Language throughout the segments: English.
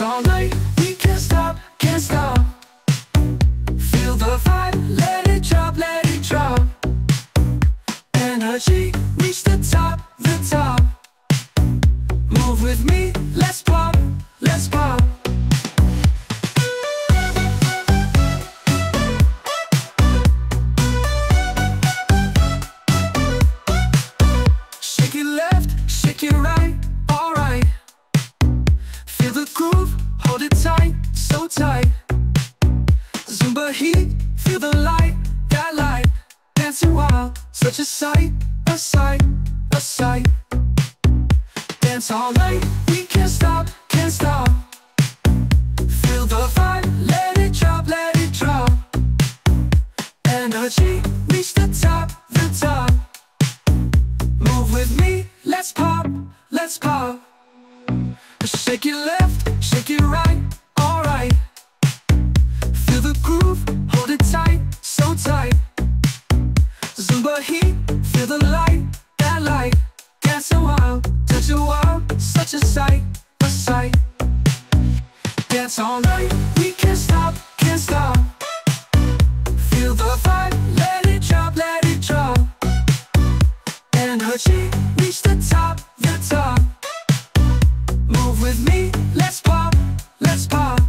all night. such a sight, a sight, a sight. Dance all night, we can't stop, can't stop. Feel the vibe, let it drop, let it drop. Energy, reach the top, the top. Move with me, let's pop, let's pop. Shake it left, shake it right, alright. Feel the groove, hold it tight, so tight heat, feel the light, that light Dance a while, touch a while, such a sight, a sight. Dance all night, we can't stop, can't stop. Feel the vibe, let it drop, let it drop. Energy, reach the top, the top. Move with me, let's pop, let's pop.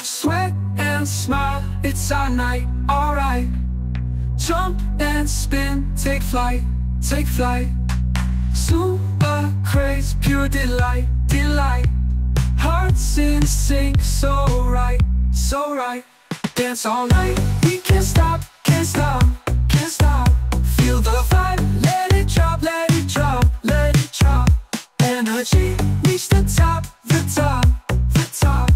Sweat and smile, it's our night, alright Jump and spin, take flight, take flight. Zumba craze, pure delight, delight. Hearts in sync, so right, so right. Dance all night, we can't stop, can't stop, can't stop. Feel the vibe, let it drop, let it drop, let it drop. Energy, reach the top, the top, the top.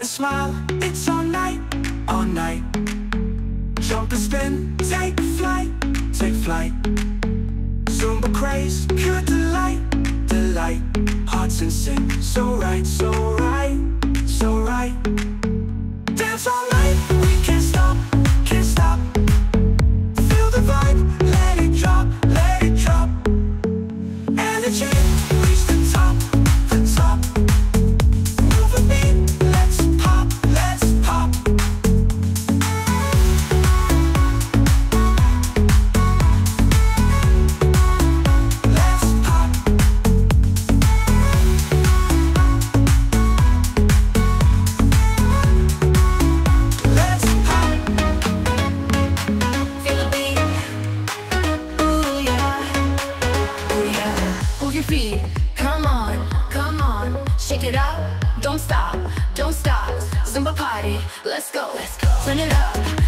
And smile, it's all night, all night. Jump and spin, take flight, take flight. Zumba craze, pure delight, delight. Hearts and sing, so right, so right, so right. Dance all your feet. Come on, come on. Shake it up. Don't stop, don't stop. Zumba party. Let's go. Let's go. Turn it up.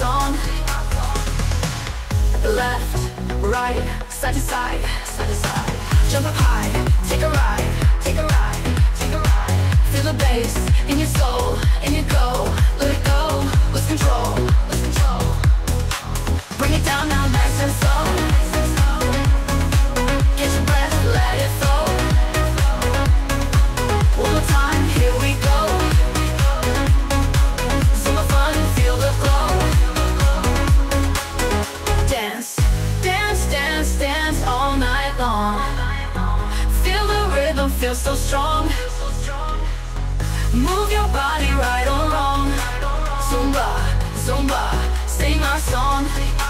Song. Left, right, side to side, side to side. Jump up high, take a ride, take a ride, take a ride. Feel the bass in your soul, in your go, let it go, lose control, lose control. Bring it down now, nice and slow. Feel so strong. Move your body right or wrong. Zumba, Zumba, sing our song.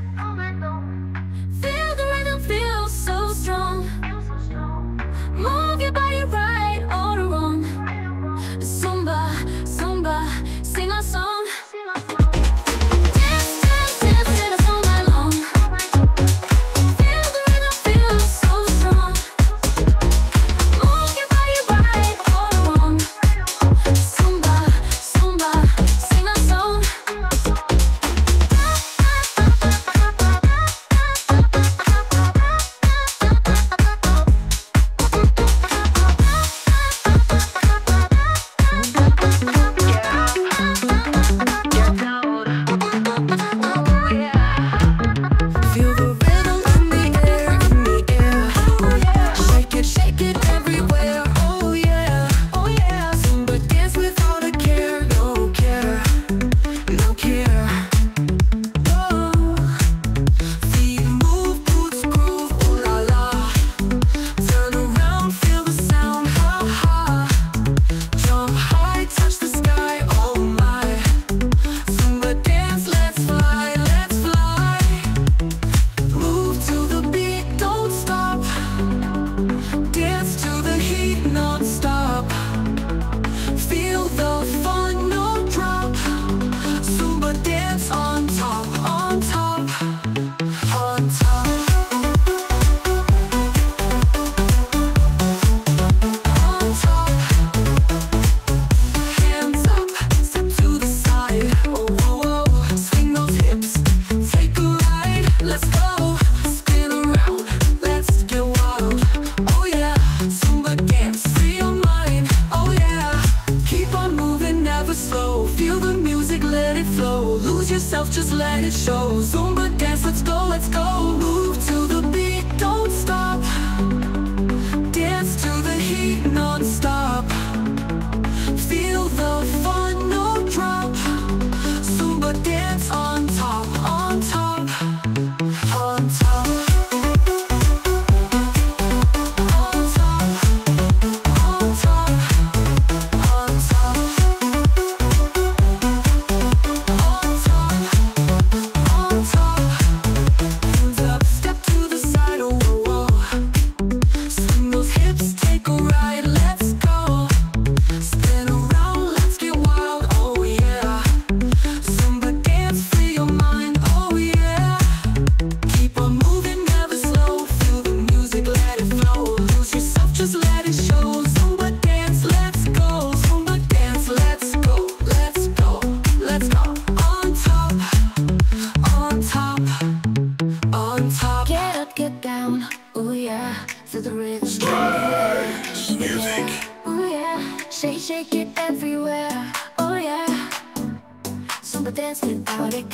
just let it show. Zumba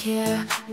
without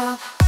Ciao.